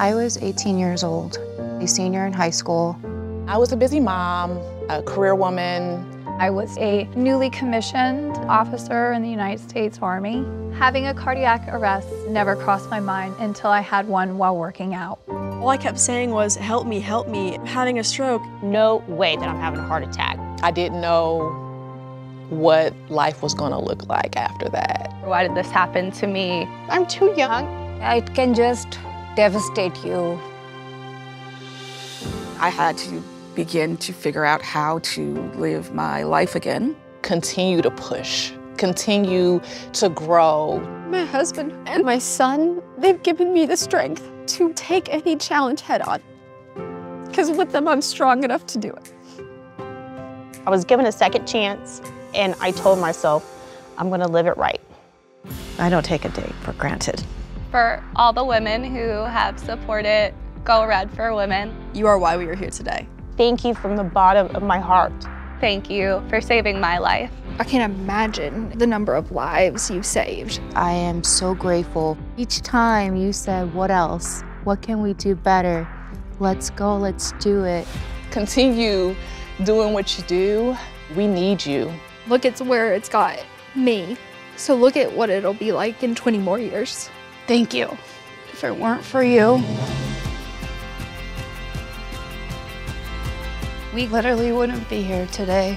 I was 18 years old, a senior in high school. I was a busy mom, a career woman. I was a newly commissioned officer in the United States Army. Having a cardiac arrest never crossed my mind until I had one while working out. All I kept saying was, help me, help me. Having a stroke. No way that I'm having a heart attack. I didn't know what life was going to look like after that. Why did this happen to me? I'm too young. It can just devastate you. I had to begin to figure out how to live my life again. Continue to push, continue to grow. My husband and my son, they've given me the strength to take any challenge head on. Because with them, I'm strong enough to do it. I was given a second chance, and I told myself, I'm going to live it right. I don't take a day for granted. For all the women who have supported Go Red for Women, You are why we are here today. Thank you from the bottom of my heart. thank you for saving my life. I can't imagine the number of lives you've saved. I am so grateful. Each time you said, What else? What can we do better? Let's go, let's do it. Continue doing what you do. We need you. Look at where it's got me. So look at what it'll be like in 20 more years. Thank you. If it weren't for you, we literally wouldn't be here today.